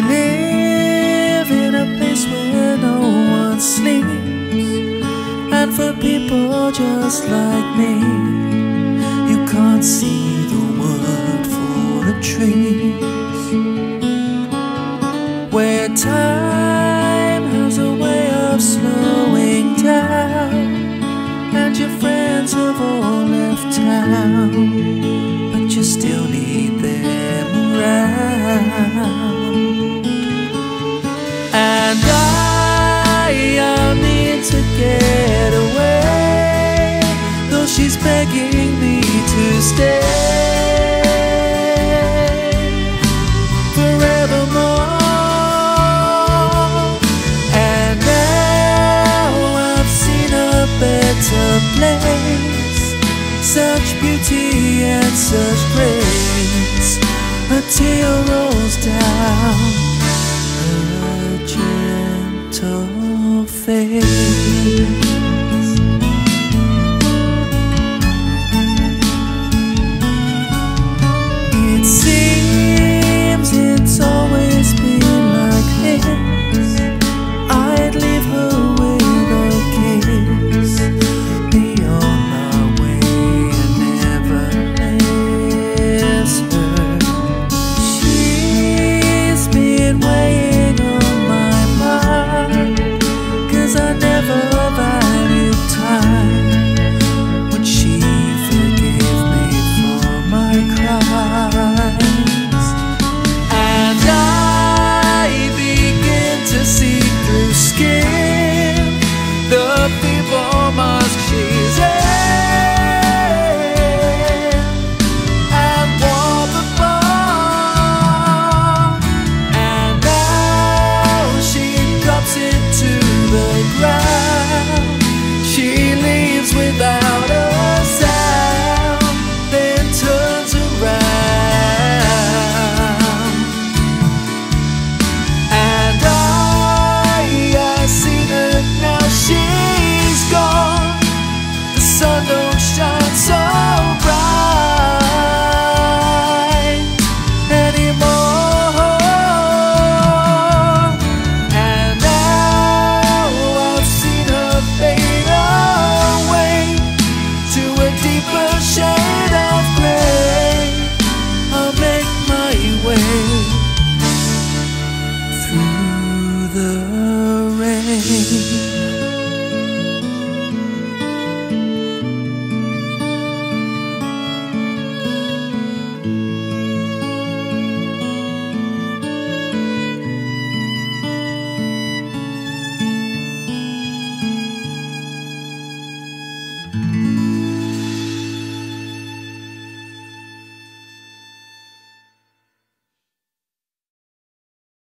Live in a place where no one sleeps. And for people just like me You can't see the wood for the trees. Where time has a way of slowing down And your friends have all left town But you still better place. Such beauty and such grace. A tear rolls down her gentle face.